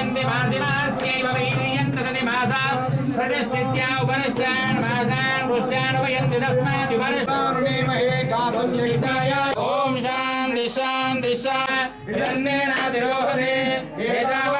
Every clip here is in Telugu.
प्रतिष्ठन्ति भासिमास्यैव वैनयन्त सनिभासा प्रतिष्ठित्या उपनिष्ठान् भासान् पुष्ट्यान् वयन्ति तस्मात् उपनिष्ठारुणीमहे कारुण्यहिताय ॐ शान्ति शान्ति। शान्तिरन्नेनातिरोहदे एतावत्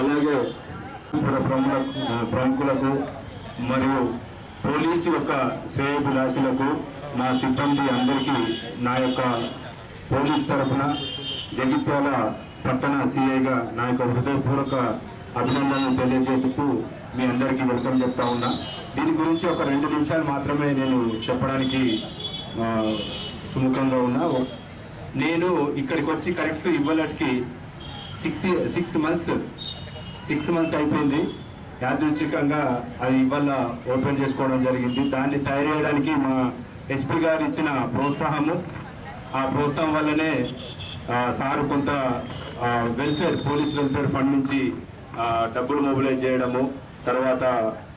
అలాగే ప్రముఖ ప్రముఖులకు మరియు పోలీసు యొక్క శ్రేయభిలాషులకు నా సిబ్బంది అందరికీ నా యొక్క పోలీస్ తరఫున జగిత్యాల పట్టణ సిఐగా నా యొక్క హృదయపూర్వక అభినందనలు తెలియజేస్తూ మీ అందరికీ వెల్కమ్ చెప్తా ఉన్నా. దీని గురించి ఒక రెండు నిమిషాలు మాత్రమే నేను చెప్పడానికి సుముఖంగా ఉన్నా. నేను ఇక్కడికి వచ్చి correct ఇవ్వలటికి six six months six months అయిపోయింది. యాదృచ్ఛికంగా అది ఇవాళ ఓపెన్ చేసుకోవడం జరిగింది. దాన్ని తయారు చేయడానికి మా ఎస్పీ గారు ఇచ్చిన ప్రోత్సాహము ఆ ప్రోత్సాహం వల్లనే సార్ సారు కొంత వెల్ఫేర్ పోలీస్ వెల్ఫేర్ ఫండ్ నుంచి డబ్బులు మొబిలైజ్ చేయడము తర్వాత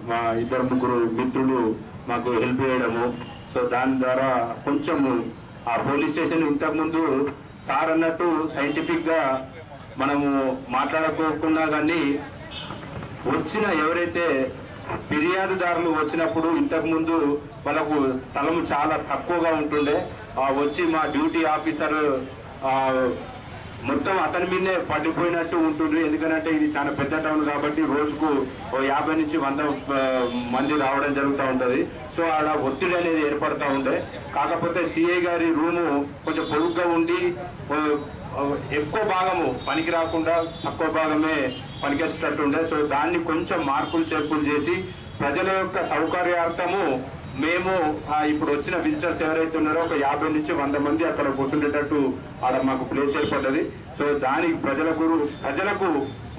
మా ఇద్దరు ముగ్గురు మిత్రులు మాకు హెల్ప్ చేయడము. సో దాని ద్వారా కొంచెము ఆ పోలీస్ స్టేషన్ ఇంతకుముందు సార్ అన్నట్టు సైంటిఫిక్గా మనము మాట్లాడుకోకుండా కానీ వచ్చిన ఎవరైతే ఫిర్యాదుదారులు వచ్చినప్పుడు ఇంతకుముందు మనకు స్థలం చాలా తక్కువగా ఉంటుండే వచ్చి మా డ్యూటీ ఆఫీసర్ మొత్తం అతని మీదనే పడిపోయినట్టు ఉంటుంది ఎందుకంటే ఇది చాలా పెద్ద టౌన్ కాబట్టి రోజుకు యాభై నుంచి వంద మంది రావడం జరుగుతూ ఉంటుంది. సో ఆడ ఒత్తిడి అనేది ఏర్పడుతూ ఉండే. కాకపోతే సిఐ గారి రూము కొంచెం పొడుగ్గా ఉండి ఎక్కువ భాగము పనికి రాకుండా తక్కువ భాగమే పనికేసేటట్టు ఉండే సో దాన్ని కొంచెం మార్పులు చేర్పులు చేసి ప్రజల యొక్క సౌకర్యార్థము మేము ఇప్పుడు వచ్చిన విజిటర్స్ ఎవరైతే ఉన్నారో ఒక యాభై నుంచి వంద మంది అక్కడ కూర్చుండేటట్టు ఆడ మాకు ప్లేస్ ఏర్పడ్డది. సో దానికి ప్రజలకు ప్రజలకు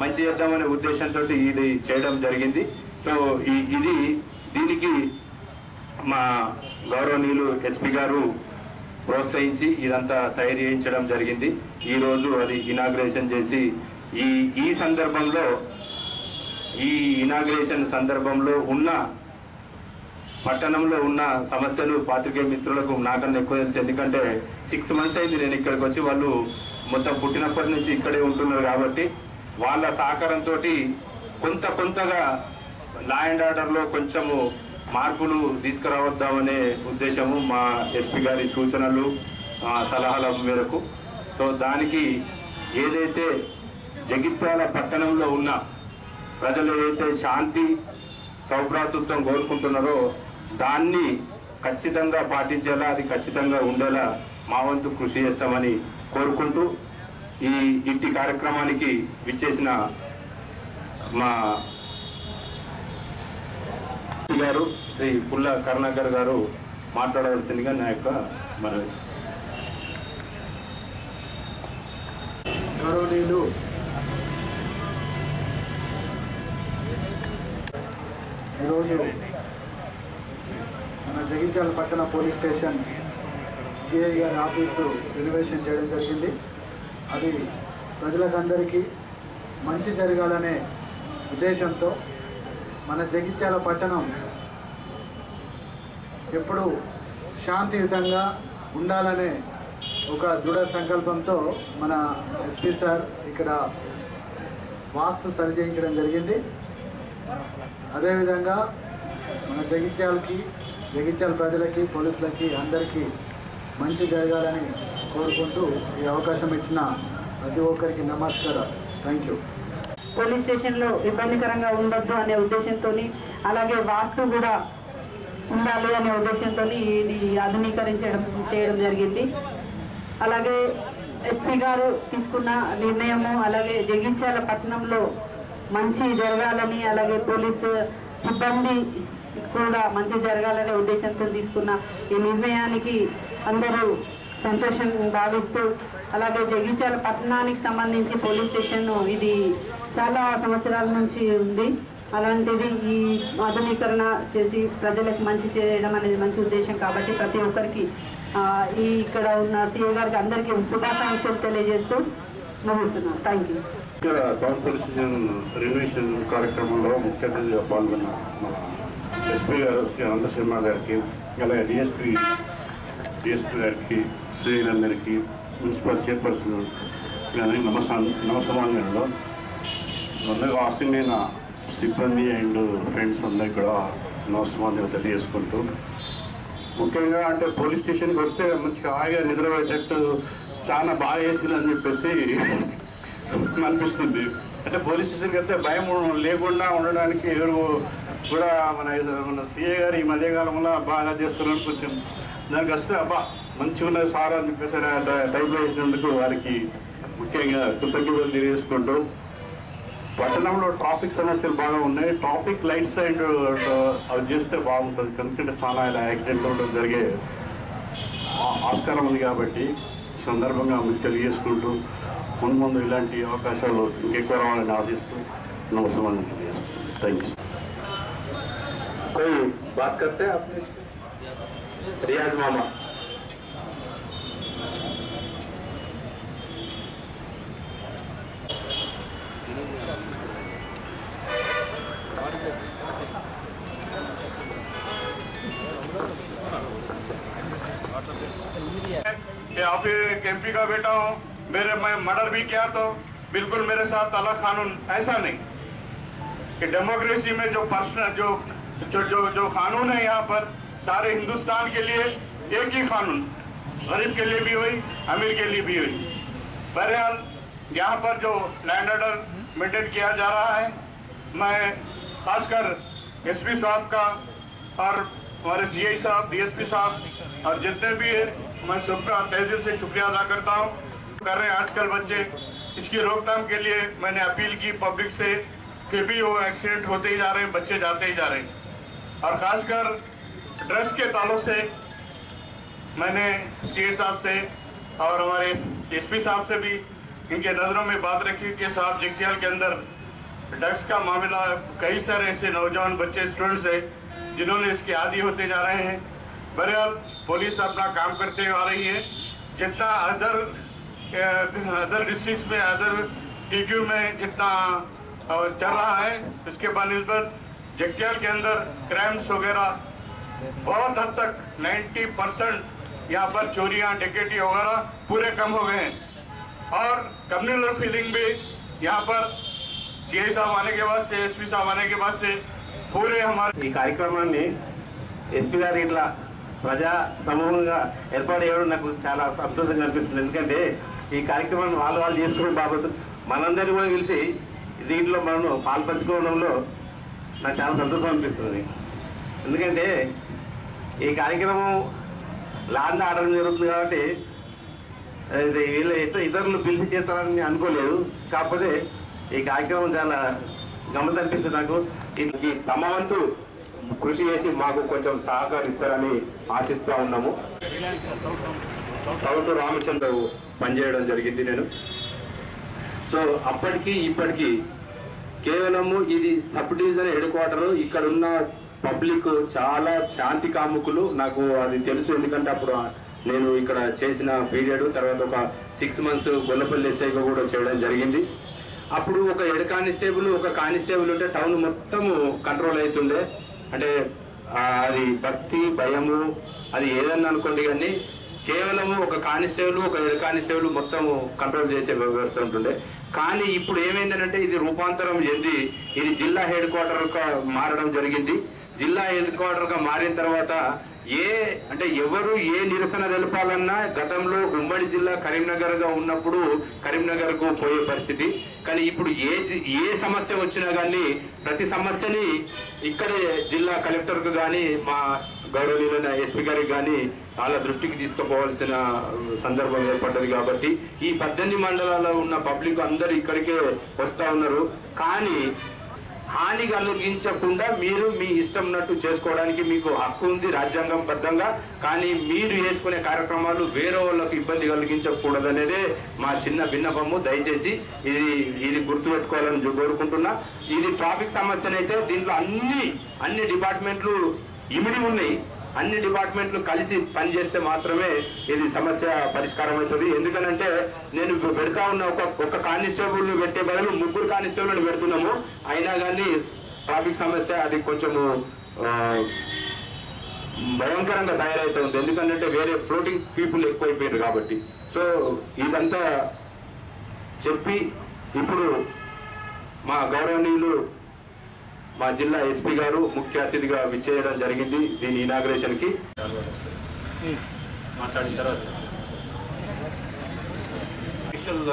మంచి చేద్దామనే ఉద్దేశంతో ఇది చేయడం జరిగింది. సో ఇది దీనికి మా గౌరవనీయులు ఎస్పీ గారు ప్రోత్సహించి ఇదంతా తయారు చేయించడం జరిగింది. ఈ రోజు అది ఇనాగ్రేషన్ చేసి ఈ ఈ సందర్భంలో ఈ ఇనాగ్రేషన్ సందర్భంలో ఉన్న పట్టణంలో ఉన్న సమస్యలు పాత్రికేయ మిత్రులకు నాకన్నా ఎక్కువ తెలుసు. ఎందుకంటే సిక్స్ మంత్స్ అయింది నేను ఇక్కడికి వచ్చి వాళ్ళు మొత్తం పుట్టినప్పటి నుంచి ఇక్కడే ఉంటున్నారు కాబట్టి వాళ్ళ సహకారంతో కొంత కొంతగా లా అండ్ ఆర్డర్లో కొంచెము మార్పులు తీసుకురావద్దామనే ఉద్దేశము మా ఎస్పీ గారి సూచనలు సలహాల మేరకు. సో దానికి ఏదైతే జగిత్యాల పట్టణంలో ఉన్న ప్రజలు ఏదైతే శాంతి సౌభ్రాతృత్వం కోరుకుంటున్నారో దాన్ని ఖచ్చితంగా పాటించేలా అది ఖచ్చితంగా ఉండేలా మా వంతు కృషి చేస్తామని కోరుకుంటూ ఈ ఇంటి కార్యక్రమానికి విచ్చేసిన మా గారు శ్రీ పుల్ల కరుణాకర్ గారు మాట్లాడవలసిందిగా నా యొక్క మరి ఈరోజు మన జగిత్యాల పట్టణ పోలీస్ స్టేషన్ సిఐ గారి ఆఫీసు రెనోవేషన్ చేయడం జరిగింది. అది ప్రజలకందరికీ మంచి జరగాలనే ఉద్దేశంతో మన జగిత్యాల పట్టణం ఎప్పుడు శాంతియుతంగా ఉండాలనే ఒక దృఢ సంకల్పంతో మన ఎస్పీ సార్ ఇక్కడ వాస్తు సరిచేయించడం జరిగింది. అదేవిధంగా మన జగిత్యాలకి జగిత్యాల ప్రజలకి పోలీసులకి అందరికీ మంచి జరగాలని కోరుకుంటూ ఈ అవకాశం ఇచ్చిన ప్రతి ఒక్కరికి నమస్కారం. థ్యాంక్ యూ పోలీస్ స్టేషన్లో ఇబ్బందికరంగా ఉండొద్దు అనే ఉద్దేశంతో అలాగే వాస్తు కూడా ఉండాలి అనే ఉద్దేశంతో ఇది ఆధునీకరించడం చేయడం జరిగింది. అలాగే ఎస్పీ గారు తీసుకున్న నిర్ణయము అలాగే జగిత్యాల పట్టణంలో మంచి జరగాలని అలాగే పోలీసు సిబ్బంది కూడా మంచి జరగాలనే ఉద్దేశంతో తీసుకున్న ఈ నిర్ణయానికి అందరూ సంతోషం భావిస్తూ అలాగే జగిత్యాల పట్టణానికి సంబంధించి పోలీస్ స్టేషన్ ఇది చాలా సంవత్సరాల నుంచి ఉంది. అలాంటిది ఈ ఆధునీకరణ చేసి ప్రజలకు మంచి చేయడం అనేది మంచి ఉద్దేశం కాబట్టి ప్రతి ఒక్కరికి ఈ ఇక్కడ ఉన్న సీఏ గారికి అందరికీ శుభాకాంక్షలు తెలియజేస్తూ ముగిస్తున్నాను. థ్యాంక్ యూ ఇక్కడ కాన్స్టిట్యూషన్ పోలీస్ కార్యక్రమంలో ముఖ్య అతిథిగా పాల్గొన్న ఎస్పీ గారు శ్రీ అనంతశర్మ గారికి అలాగే డిఎస్పీ డిఎస్పీ గారికి శ్రీలందరికీ మున్సిపల్ చైర్పర్సన్ గారికి నమస్కా నమస్కారంలో ముందుగా ఆస్ట్రేలియన్ సిబ్బంది అండ్ ఫ్రెండ్స్ అందరికి కూడా నమస్కారం తెలియజేసుకుంటూ ముఖ్యంగా అంటే పోలీస్ స్టేషన్కి వస్తే మంచిగా హాయిగా నిద్రపోయేటట్టు చాలా బాగా వేసిందని చెప్పేసి అనిపిస్తుంది. అంటే పోలీస్ స్టేషన్కి వెళ్తే భయం లేకుండా ఉండడానికి ఎవరు కూడా మన మన సీఏ గారు ఈ మధ్యకాలంలో బాగా చేస్తున్నారు కొంచెం దానికి వస్తే అబ్బా మంచిగా ఉన్నది సార్ అని చెప్పేసి టైప్లో వేసినందుకు వారికి ముఖ్యంగా కృతజ్ఞతలు తెలియజేసుకుంటూ పట్టణంలో ట్రాఫిక్ సమస్యలు బాగా ఉన్నాయి ట్రాఫిక్ లైట్స్ అండ్ అవి చేస్తే బాగుంటుంది ఎందుకంటే చాలా ఇలా యాక్సిడెంట్లు జరిగే ఆ- ఆస్కారం ఉంది కాబట్టి ఈ సందర్భంగా మీకు తెలియజేసుకుంటూ ముందు ముందు ఇలాంటి అవకాశాలు ఇంకెక్కువ రావాలని ఆశిస్తూ నమస్కారం తెలియజేసుకుంటాం థ్యాంక్ యూ कोई बात करते हैं अपने से? रियाज मामा आप एमपी का बेटा हूँ। मेरे, मैं मर्डर भी किया तो बिल्कुल मेरे साथ अलग कानून ऐसा नहीं कि डेमोक्रेसी में जो पर्सनल जो जो जो जो कानून है यहाँ पर, सारे हिंदुस्तान के लिए एक ही कानून गरीब के लिए भी हुई अमीर के लिए भी हुई बहरहाल, यहाँ पर जो लैंड ऑर्डर मेंटेन किया जा रहा है, मैं खासकर एसपी साहब का और हमारे सीआई साहब डीएसपी साहब और जितने भी हैं मैं सबका तहे दिल से शुक्रिया अदा करता हूँ। कर रहे हैं आजकल बच्चे। इसकी रोकथाम के लिए मैंने अपील की पब्लिक से कि भी वो एक्सीडेंट होते ही जा रहे हैं, बच्चे जाते ही जा रहे हैं। और खासकर ड्रेस के तालों से मैंने सी साहब से और हमारे एसपी साहब से भी इनके नज़रों में बात रखी कि साहब जगतियाल के अंदर ड्रग्स का मामला कई सारे ऐसे नौजवान बच्चे स्टूडेंट्स हैं, जिन्होंने इसके आदि होते जा रहे हैं। बहरहाल पुलिस अपना काम करते आ रही है। जितना अदर अदर डिस्ट्रिक्स में अदर टीक्यू में जितना चल रहा है, इसके बनस्बत जगतियाल के अंदर क्राइम्स वगैरह बहुत हद तक 90 परसेंट यहाँ पर चोरियाँ डिकेटी वगैरह पूरे कम हो गए हैं। और कम्युनल फीलिंग भी यहाँ पर सी आई साहब आने के बाद से एस पी साहब आने के बाद से पूरे हमारे कार्यक्रम में एस पी गार ప్రజా సమూహంగా ఏర్పాటు చేయడం నాకు చాలా సంతోషంగా అనిపిస్తుంది. ఎందుకంటే ఈ కార్యక్రమాన్ని వాళ్ళు వాళ్ళు చేసుకోవడం బాబు మనందరినీ కూడా పిలిచి దీంట్లో మనం పాల్పంచుకోవడంలో నాకు చాలా సంతోషం అనిపిస్తుంది. ఎందుకంటే ఈ కార్యక్రమం లాండ్ ఆడడం జరుగుతుంది కాబట్టి వీళ్ళు ఇతర ఇతరులు పిలిచి చేస్తారని నేను అనుకోలేదు. కాకపోతే ఈ కార్యక్రమం చాలా గమ్మత్ అనిపిస్తుంది నాకు. ఈ తమ వంతు కృషి చేసి మాకు కొంచెం సహకరిస్తారని ఆశిస్తూ ఉన్నాము. తౌటు రామచంద్ర పనిచేయడం జరిగింది నేను. సో అప్పటికి ఇప్పటికి కేవలము ఇది సబ్ డివిజన్ హెడ్ క్వార్టర్ ఇక్కడ ఉన్న పబ్లిక్ చాలా శాంతి కాముకులు. నాకు అది తెలుసు ఎందుకంటే అప్పుడు నేను ఇక్కడ చేసిన పీరియడ్ తర్వాత ఒక సిక్స్ మంత్స్ గొల్లపల్లి ఎస్ఐగా కూడా చేయడం జరిగింది. అప్పుడు ఒక హెడ్ కానిస్టేబుల్ ఒక కానిస్టేబుల్ ఉంటే టౌన్ మొత్తము కంట్రోల్ అవుతుండే. అంటే అది భక్తి భయము అది ఏదన్నా అనుకోండి కానీ కేవలము ఒక కానిస్టేబుల్ ఒక హెడ్ కానిస్టేబుల్ మొత్తం కంట్రోల్ చేసే వ్యవస్థ ఉంటుండే. కానీ ఇప్పుడు ఏమైందంటే ఇది రూపాంతరం చెంది ఇది జిల్లా హెడ్ క్వార్టర్గా మారడం జరిగింది. జిల్లా హెడ్ క్వార్టర్గా మారిన తర్వాత ఏ అంటే ఎవరు ఏ నిరసన తెలపాలన్నా గతంలో ఉమ్మడి జిల్లా కరీంనగర్గా ఉన్నప్పుడు కరీంనగర్కు పోయే పరిస్థితి. కానీ ఇప్పుడు ఏ ఏ సమస్య వచ్చినా కానీ ప్రతి సమస్యని ఇక్కడే జిల్లా కలెక్టర్కు కానీ మా గౌరవనీయులైన ఎస్పీ గారికి కానీ వాళ్ళ దృష్టికి తీసుకుపోవాల్సిన సందర్భం ఏర్పడ్డది కాబట్టి ఈ పద్దెనిమిది మండలాల్లో ఉన్న పబ్లిక్ అందరు ఇక్కడికే వస్తా ఉన్నారు. కానీ హాని కలిగించకుండా మీరు మీ ఇష్టం ఉన్నట్టు చేసుకోవడానికి మీకు హక్కు ఉంది రాజ్యాంగం బద్ధంగా. కానీ మీరు చేసుకునే కార్యక్రమాలు వేరే వాళ్ళకు ఇబ్బంది కలిగించకూడదనేదే మా చిన్న విన్నపము. దయచేసి ఇది ఇది గుర్తుపెట్టుకోవాలని కోరుకుంటున్నా. ఇది ట్రాఫిక్ సమస్యనైతే దీంట్లో అన్ని అన్ని డిపార్ట్మెంట్లు ఇమిడి ఉన్నాయి. అన్ని డిపార్ట్మెంట్లు కలిసి పనిచేస్తే మాత్రమే ఇది సమస్య పరిష్కారం అవుతుంది. ఎందుకనంటే నేను పెడతా ఉన్న ఒక ఒక కానిస్టేబుల్ పెట్టే బదులు ముగ్గురు కానిస్టేబుల్ని పెడుతున్నాము. అయినా కానీ ట్రాఫిక్ సమస్య అది కొంచెము భయంకరంగా తయారవుతుంది ఎందుకంటే వేరే ఫ్లోటింగ్ పీపుల్ ఎక్కువైపోయారు కాబట్టి. సో ఇదంతా చెప్పి ఇప్పుడు మా గౌరవనీయులు మా జిల్లా ఎస్పీ గారు ముఖ్య అతిథిగా విచ్చేయడం జరిగింది దీని ఇనాగ్రేషన్కి. మాట్లాడిన తర్వాత. అఫీషియల్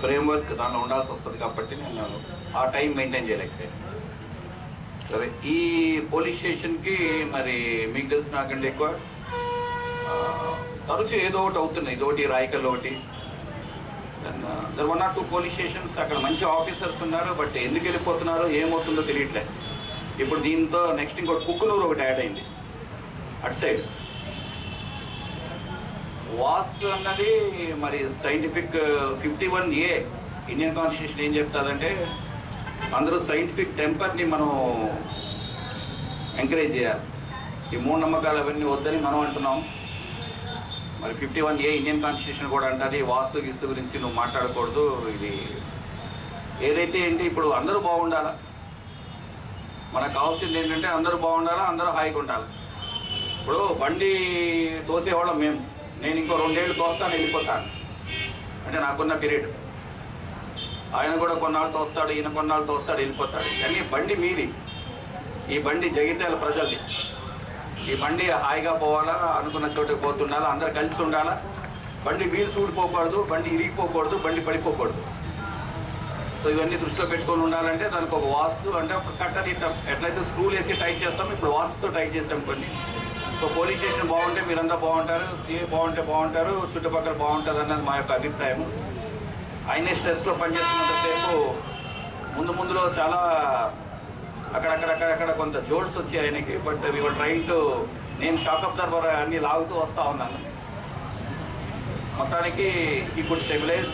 ఫ్రేమ్వర్క్ దానిలో ఉండాల్సి వస్తుంది కాబట్టి నేను ఆ టైం మెయింటైన్ చేయలేకపోయాను సరే ఈ పోలీస్ స్టేషన్కి మరి మీకు తెలిసి నాకంటే ఎక్కువ తరచు ఏదో ఒకటి అవుతున్నాయి. ఇది ఒకటి ఒకటి. There one or two police stations అక్కడ మంచి ఆఫీసర్స్ ఉన్నారు బట్ ఎందుకు వెళ్ళిపోతున్నారో ఏమవుతుందో తెలియట్లే. ఇప్పుడు దీంతో నెక్స్ట్ ఇంకోటి కుక్కునూరు ఒకటి యాడ్ అయింది. అటు సైడ్ వాస్ అన్నది మరి scientific fifty one A Indian constitution ఏం చెప్తారంటే అందరూ సైంటిఫిక్ టెంపర్ని మనం ఎంకరేజ్ చేయాలి. ఈ మూఢనమ్మకాలు అవన్నీ వద్దని మనం అంటున్నాం. మరి fifty one A Indian constitution కూడా అంటుంది వాస్తు గిస్తు గురించి నువ్వు మాట్లాడకూడదు ఇది ఏదైతే ఏంటి ఇప్పుడు అందరూ బాగుండాలా? మనకు కావాల్సింది ఏంటంటే అందరూ బాగుండాలా అందరూ హాయిగా ఉండాలి? ఇప్పుడు బండి తోసేవాళ్ళం మేము. నేను ఇంకో రెండేళ్ళు తోస్తాను వెళ్ళిపోతాను. అంటే నాకున్న పీరియడ్ ఆయన కూడా కొన్నాళ్ళు తోస్తాడు ఈయన కొన్నాళ్ళు తోస్తాడు వెళ్ళిపోతాడు. కానీ బండి మీది. ఈ బండి జగిత్యాల ప్రజల్ది. ఈ బండి హాయిగా పోవాలా? అనుకున్న చోటుకి పోతుండాలా? అందరు కలిసి ఉండాలా? బండి వీల్స్ ఊడిపోకూడదు బండి ఇరిగిపోకూడదు బండి పడిపోకూడదు. సో ఇవన్నీ దృష్టిలో పెట్టుకొని ఉండాలంటే దానికి ఒక వాస్తు అంటే ఒక కట్ట ఇట్లా ఎట్లయితే స్క్రూలు వేసి టైట్ చేస్తాం ఇప్పుడు వాస్తుతో టైట్ చేస్తాం కొన్ని. సో పోలీస్ స్టేషన్ బాగుంటే మీరంతా బాగుంటారు సీఏ బాగుంటే బాగుంటారు చుట్టుపక్కల బాగుంటుంది అన్నది మా యొక్క అభిప్రాయం ఆయనే స్ట్రెస్లో పనిచేస్తున్నంతసేపు ముందు ముందులో చాలా అక్కడక్కడక్కడక్కడ కొంత జోడ్స్ వచ్చాయి ఆయనకి. బట్ వీ ట్రైన్ టు నేను షాక్ అబ్జర్వర్ అన్ని లాగుతూ వస్తూ ఉన్నాను. మొత్తానికి ఇప్పుడు స్టెబిలైజ్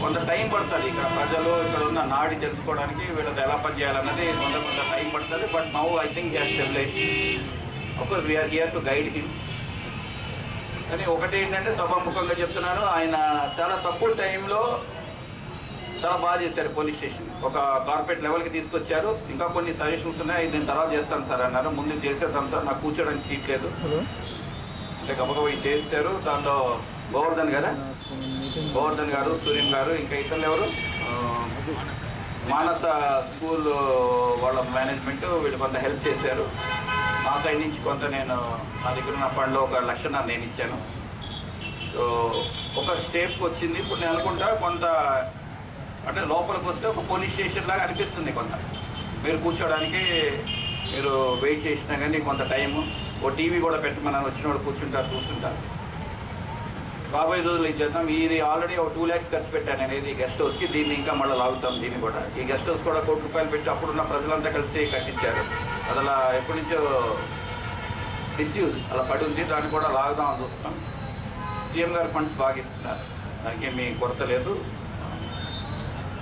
కొంత టైం పడుతుంది ఇక్కడ ప్రజలు ఇక్కడ ఉన్న నాడి తెలుసుకోవడానికి వీళ్ళతో ఎలా పనిచేయాలన్నది కొంత కొంత టైం పడుతుంది. But now I think here stabilise of course we are here to guide him కానీ ఒకటి ఏంటంటే సభాముఖంగా చెప్తున్నాను ఆయన చాలా తక్కువ టైంలో చాలా బాగా చేశారు పోలీస్ స్టేషన్. ఒక కార్పొరేట్ లెవెల్కి తీసుకొచ్చారు. ఇంకా కొన్ని సజెషన్స్ ఉన్నాయి. నేను తర్వాత చేస్తాను సార్ అన్నారు. ముందు చేసేద్దాం సార్. నాకు కూర్చోడానికి సీట్ లేదు. అంటే గబగబా ఇవి చేశారు దాంట్లో గోవర్ధన్ కదా? గోవర్ధన్ గారు సూర్యన్ గారు ఇంకా ఇతరులు ఎవరు? మానస స్కూల్ వాళ్ళ మేనేజ్మెంట్ వీళ్ళు కొంత హెల్ప్ చేశారు. మా సైడ్ నుంచి కొంత నేను నా దగ్గర ఉన్న ఫండ్లో ఒక లక్షన్నర నేను ఇచ్చాను. సో ఒక స్టేప్ వచ్చింది. ఇప్పుడు నేను అనుకుంటా కొంత అంటే లోపలికి వస్తే ఒక పోలీస్ స్టేషన్ లాగా అనిపిస్తుంది కొంత. మీరు కూర్చోడానికి మీరు వెయిట్ చేసినా కానీ కొంత టైము ఓ టీవీ కూడా పెట్టమని వచ్చిన వాడు కూర్చుంటారు చూస్తుంటారు. రాబోయే రోజులు ఏం చేద్దాం? ఇది ఆల్రెడీ ఒక టూ ల్యాక్స్ ఖర్చు పెట్టాను నేను ఇది గెస్ట్ హౌస్కి దీన్ని ఇంకా మళ్ళీ లాగుతాం దీన్ని కూడా. ఈ గెస్ట్ హౌస్ కూడా కోటి రూపాయలు పెట్టి అప్పుడున్న ప్రజలంతా కలిసి కట్టించారు. అది అలా ఎప్పటి నుంచో డిస్యూజ్ అలా పడి ఉంది. దాన్ని కూడా లాగుదామని చూస్తున్నాం. సీఎం గారు ఫండ్స్ బాగా ఇస్తున్నారు. దానికి ఏమీ కొరత లేదు.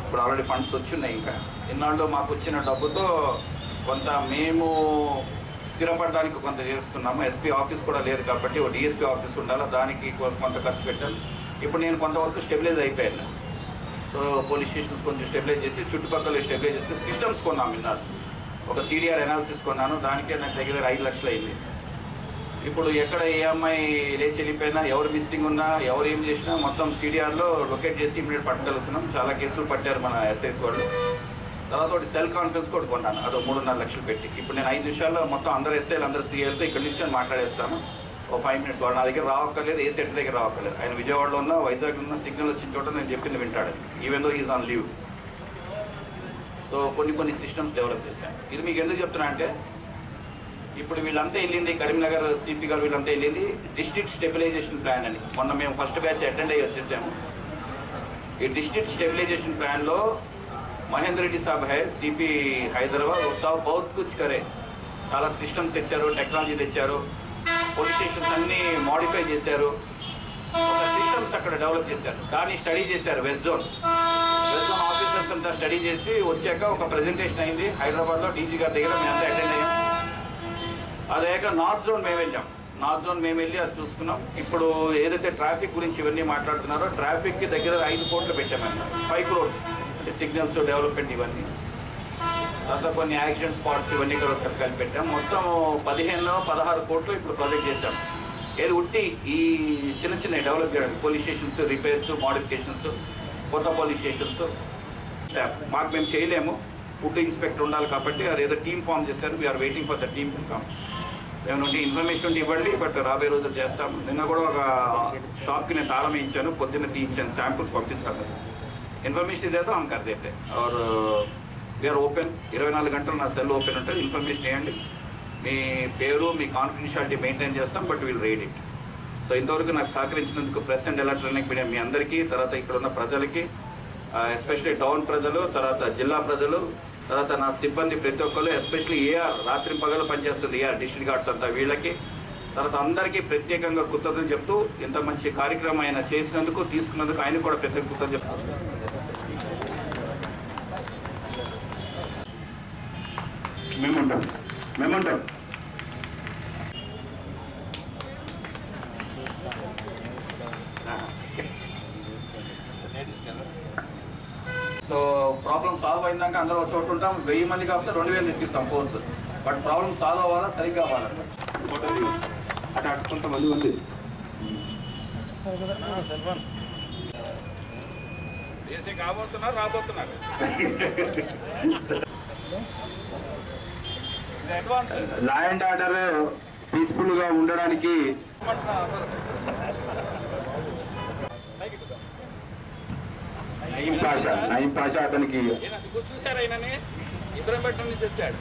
ఇప్పుడు ఆల్రెడీ ఫండ్స్ వచ్చున్నాయి ఇంకా. ఇన్నాళ్ళు మాకు వచ్చిన డబ్బుతో కొంత మేము స్థిరపడడానికి కొంత చేసుకున్నాము ఎస్పీ ఆఫీస్ కూడా లేదు కాబట్టి ఒక డిఎస్పీ ఆఫీస్ ఉండాలి దానికి కొంత ఖర్చు పెట్టాను ఇప్పుడు నేను కొంతవరకు స్టెబిలైజ్ అయిపోయాను. సో పోలీస్ స్టేషన్స్ కొంచెం స్టెబిలైజ్ చేసి చుట్టుపక్కల స్టెబిలైజ్ చేసి సిస్టమ్స్ కొన్నాము ఇన్నాడు ఒక సీరియర్ ఎనాలిసిస్ కొన్నాను దానికే నాకు దగ్గర ఐదు లక్షలు అయింది. ఇప్పుడు ఎక్కడ ఏ అమ్మాయి లేచి వెళ్ళిపోయినా ఎవరు మిస్సింగ్ ఉన్నా ఎవరు ఏం చేసినా మొత్తం సీడీఆర్లో లొకేట్ చేసి ఇమీడియట్ పట్టగలుగుతున్నాం చాలా కేసులు పట్టారు మన ఎస్ఐస్ వాళ్ళు. తర్వాత ఒకటి సెల్ కాన్ఫరెన్స్ కూడా కొన్నాను. అదో మూడున్నర లక్షలు పెట్టి. ఇప్పుడు నేను ఐదు నిమిషాల్లో మొత్తం అందరు ఎస్ఐలు అందరు సీఎల్తో ఇక్కడ నుంచి నేను మాట్లాడేస్తాను. ఒక ఫైవ్ మినిట్స్ వాళ్ళు నా దగ్గర రావక్కర్లేదు ఏ సెంటర్ దగ్గర రావక్కర్లేదు. ఆయన విజయవాడలో ఉన్న వైజాగ్లో ఉన్న సిగ్నల్ వచ్చిన చోట నేను చెప్పింది వింటాడు. Even though is on leave so కొన్ని కొన్ని సిస్టమ్స్ డెవలప్ చేశాను. ఇది మీకు ఎందుకు చెప్తున్నా అంటే ఇప్పుడు వీళ్ళంతా వెళ్ళింది కరీంనగర్ సిపి గారు వీళ్ళంతా వెళ్ళింది డిస్ట్రిక్ట్ స్టెబిలైజేషన్ ప్లాన్ అని. మొన్న మేము ఫస్ట్ బ్యాచ్ అటెండ్ అయ్యి వచ్చేసాము. ఈ డిస్ట్రిక్ట్ స్టెబిలైజేషన్ ప్లాన్లో మహేంద్ర రెడ్డి సాబ్ హై సిపి హైదరాబాద్ సాబ్ బౌత్ కుచ్ కరే. చాలా సిస్టమ్స్ తెచ్చారు టెక్నాలజీ తెచ్చారు. పోలీస్ స్టేషన్స్ అన్నీ మోడిఫై చేశారు. ఒక సిస్టమ్స్ అక్కడ డెవలప్ చేశారు. దాన్ని స్టడీ చేశారు west zone west zone officers అంతా స్టడీ చేసి వచ్చాక ఒక ప్రజెంటేషన్ అయింది. హైదరాబాద్లో డీజీ గారి దగ్గర మేము అంతా అటెండ్ అయ్యాం. అదేక నార్త్ జోన్ మేము వెళ్ళాం. నార్త్ జోన్ మేము వెళ్ళి అది చూసుకున్నాం. ఇప్పుడు ఏదైతే ట్రాఫిక్ గురించి ఇవన్నీ మాట్లాడుతున్నారో ట్రాఫిక్కి దగ్గర ఐదు కోట్లు పెట్టామన్న ఫైవ్ క్రోర్స్. అంటే సిగ్నల్స్ డెవలప్మెంట్ ఇవన్నీ. తర్వాత కొన్ని యాక్సిడెంట్ స్పాట్స్ ఇవన్నీ కూడా ఒకటి కలిపి పెట్టాం. మొత్తం పదిహేనులో పదహారు కోట్లు ఇప్పుడు ప్రాజెక్ట్ చేశాం. ఏది ఉట్టి ఈ చిన్న చిన్న డెవలప్ చేయడానికి పోలీస్ స్టేషన్స్ రిపేర్స్ మోడిఫికేషన్స్ కొత్త పోలీస్ స్టేషన్స్. మాకు మేము చేయలేము. ఫుడ్ ఇన్స్పెక్టర్ ఉండాలి కాబట్టి అది ఏదో టీమ్ ఫామ్ చేశారు. We are waiting for the team to come ఏమైనా ఉంటే ఇన్ఫర్మేషన్ ఉంటే ఇవ్వండి బట్ రాబోయే రోజులు చేస్తాం. నిన్న కూడా ఒక షాప్కి నేను తాళం ఇచ్చాను పొద్దున్న తీయించాను శాంపుల్స్ పంపిస్తాను. ఇన్ఫర్మేషన్ ఇదేదో ఆమె కర్దైతే ఆర్ వీఆర్ ఓపెన్ ఇరవై నాలుగు గంటలు నా సెల్ ఓపెన్ ఉంటుంది. ఇన్ఫర్మేషన్ ఇవ్వండి. మీ పేరు మీ కాన్ఫిడెన్షియాలిటీ మెయింటైన్ చేస్తాం but will raid it so ఇంతవరకు నాకు సహకరించినందుకు ప్రెస్ అండ్ ఎలక్ట్రానిక్ మీడియా మీ అందరికీ తర్వాత ఇక్కడ ఉన్న ప్రజలకి uh, ఎస్పెషలీ టౌన్ ప్రజలు తర్వాత జిల్లా ప్రజలు తర్వాత నా సిబ్బంది ప్రతి ఒక్కరు ఎస్పెషల్లీ ఏఆర్ రాత్రి పగలు పనిచేస్తుంది ఏఆర్ డిస్ట్రిక్ట్ గార్డ్స్ అంతా వీళ్ళకి. తర్వాత అందరికీ ప్రత్యేకంగా కృతజ్ఞతలు చెప్తూ ఇంత మంచి కార్యక్రమం ఆయన చేసినందుకు తీసుకున్నందుకు ఆయన కూడా ప్రత్యేక కృతజ్ఞతలు చెప్తాను మేముంటాం. మేముంటాం. సో ప్రాబ్లం సాల్వ్ అయినాక అందరూ చోటు ఉంటాం. వెయ్యి మంది కాకపోతే రెండు వేలు తెప్పిస్తాం ఫోర్స్ బట్ ప్రాబ్లం సాల్వ్ అవ్వాలా? సరిగ్గా అవ్వాలన్నమాట అటు అటు కొంతమంది ఉంది. కాబోతున్నారు రాబోతున్నారు. అడ్వాన్స్ లా అండ్ ఆర్డర్ పీస్ఫుల్గా ఉండడానికి నయీం పాషా నయీం పాషా అతనికి చూసారా ఈయనని ఇబ్రహంపట్నం నుంచి వచ్చాడు.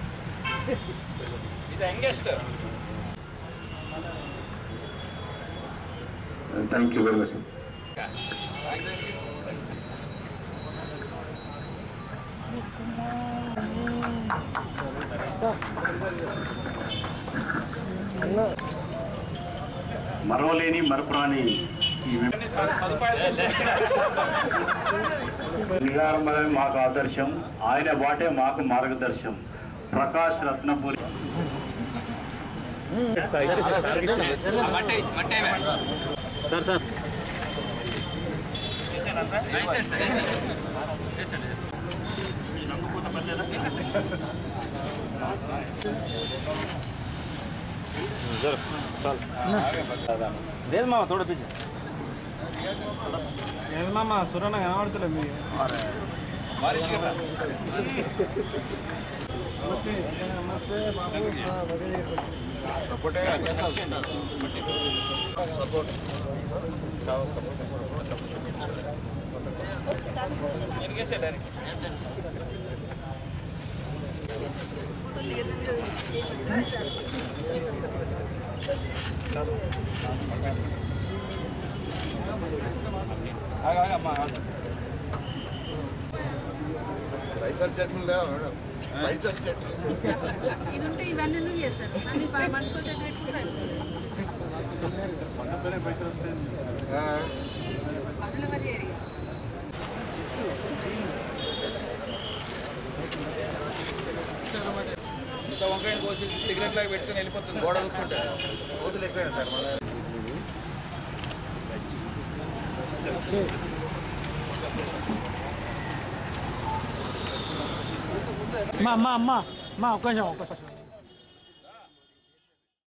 ఇది youngest. Thank you very much మరవలేని మరపురాని ఈ నిగారమనే మాకు ఆదర్శం. ఆయన బాటే మాకు మార్గదర్శం. ప్రకాష్ రత్నపురి. లేదు మామ తోడ పిచ్చి మామ సురన్న కనబడతలే మీ ఇది ఉంటే ఇవన్నీ ఎందుకు చేస్తారు అన్ని మనుషులు పెట్టుకుంటారు అందులో మరి ఏరియా ఇంత వంకాయ కోసి సిగరెట్ లాగా పెట్టుకుని వెళ్ళిపోతుంది. గోడ まあまあまあまあお母さんお母さん。